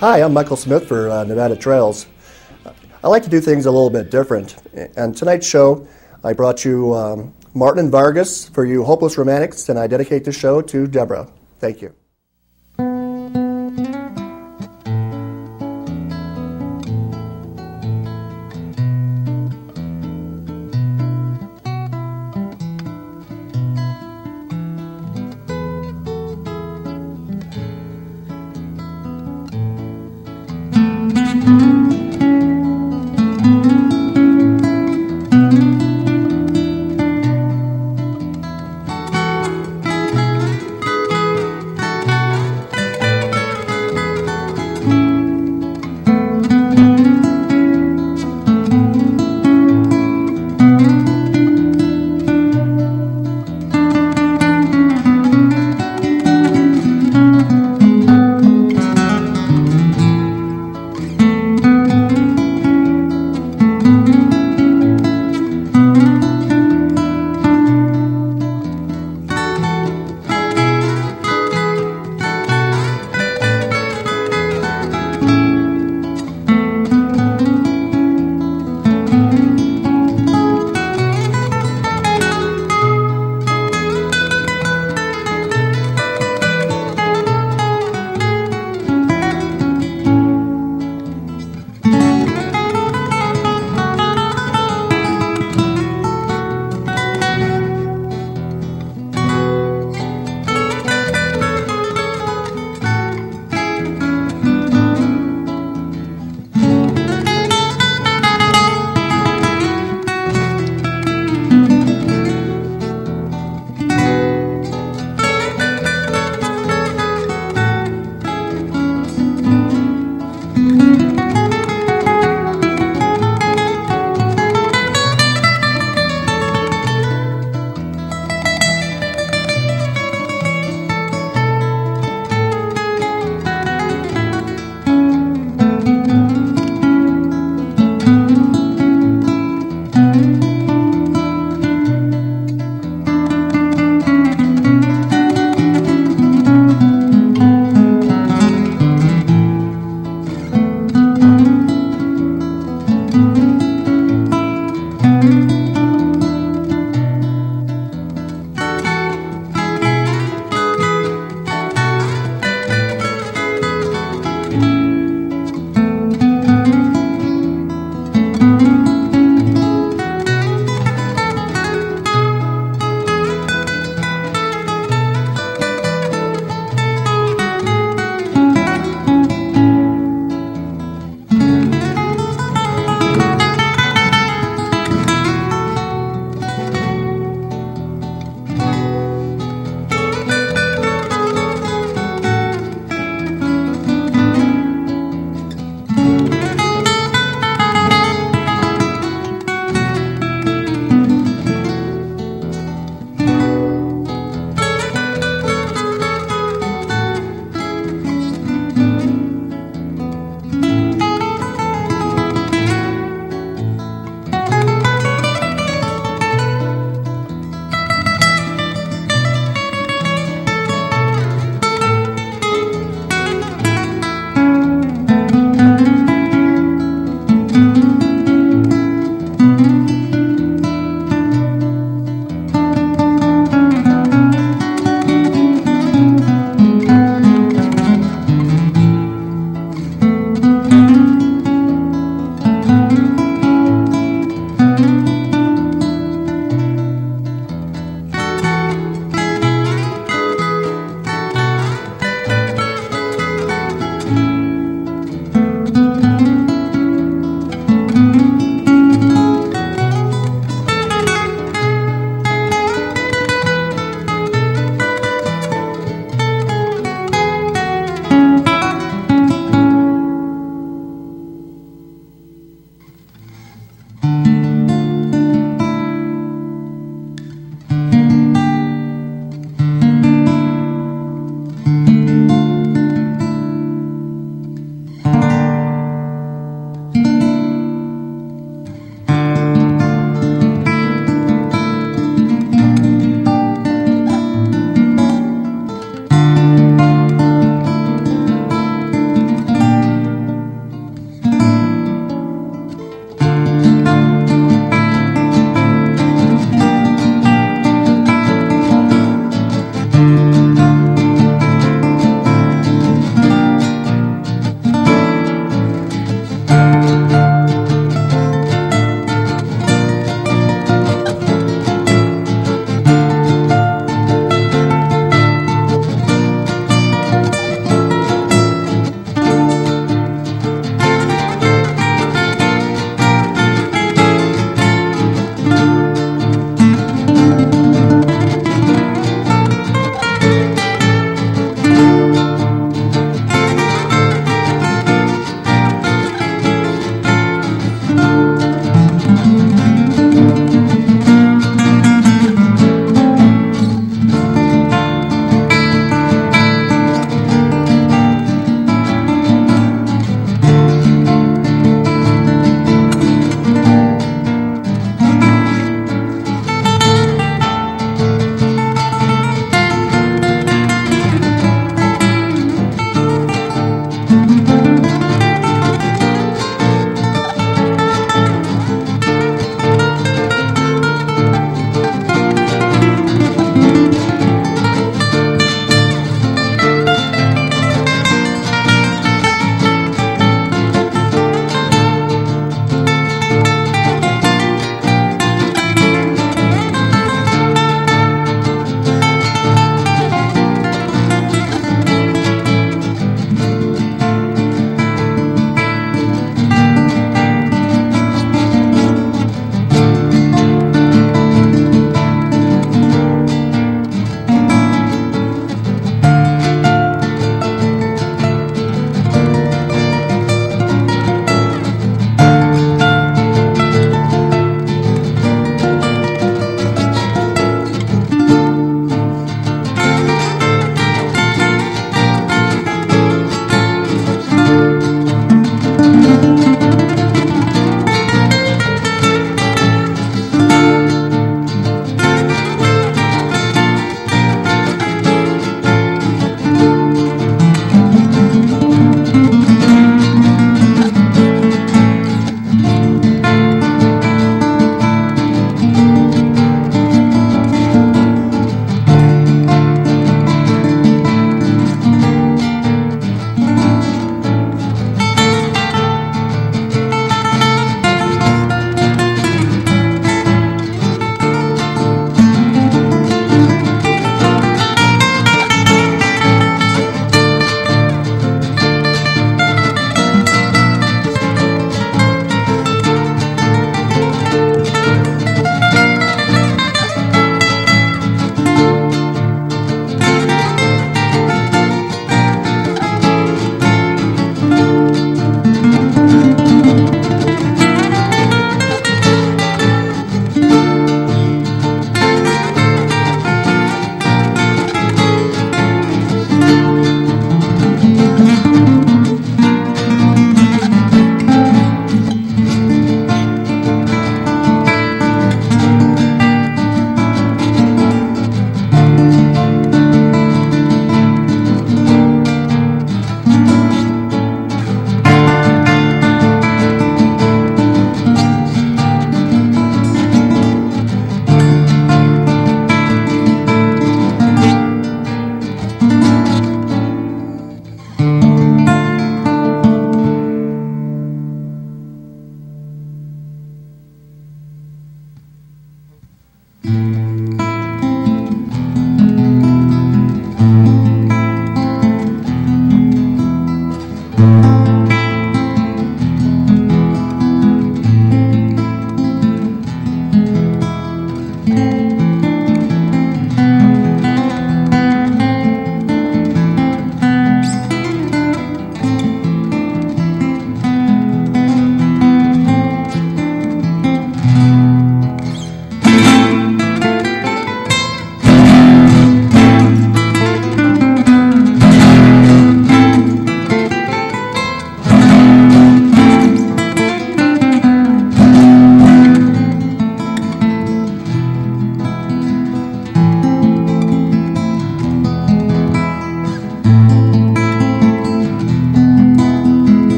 Hi, I'm Michael Smith for uh, Nevada Trails. I like to do things a little bit different. And tonight's show, I brought you um, Martin Vargas for you hopeless romantics, and I dedicate this show to Deborah. Thank you.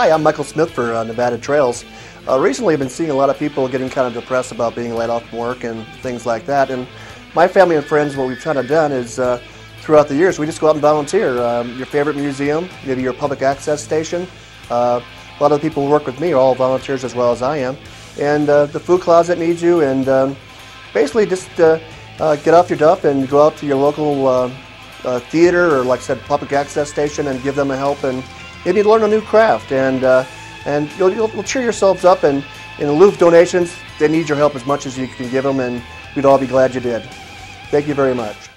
Hi, I'm Michael Smith for uh, Nevada Trails. Uh, recently, I've been seeing a lot of people getting kind of depressed about being laid off from work and things like that. And my family and friends, what we've kind of done is uh, throughout the years, we just go out and volunteer. Um, your favorite museum, maybe your public access station. Uh, a lot of the people who work with me are all volunteers as well as I am. And uh, the food closet needs you, and um, basically just uh, get off your duff and go out to your local theater or, like I said, public access station and give them a help and maybe learn a new craft. And uh, and you'll, you'll, you'll, cheer yourselves up. And in lieu of donations they need your help as much as you can give them. And we'd all be glad you did. Thank you very much